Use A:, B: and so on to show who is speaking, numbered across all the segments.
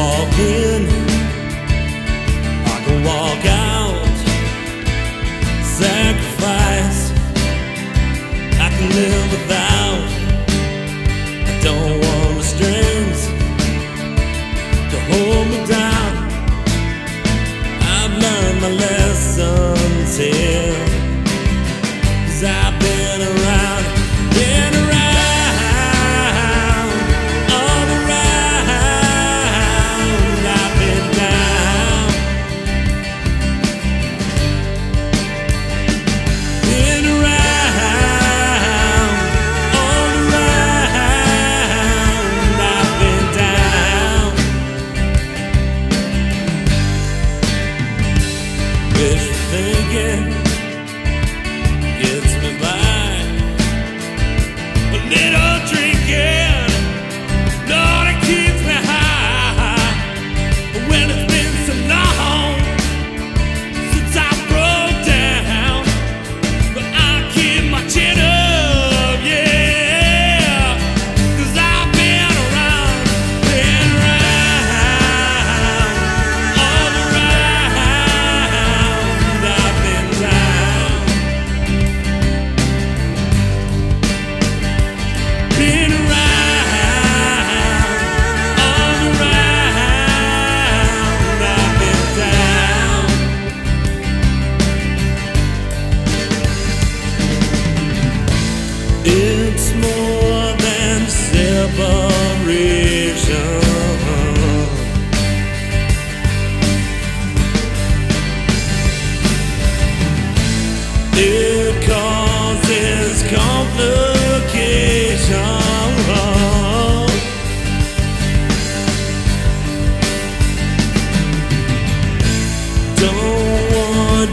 A: walk in, I can walk out, sacrifice, I can live without, I don't want the strings to hold me down, I've learned my lesson. drinking.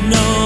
A: know.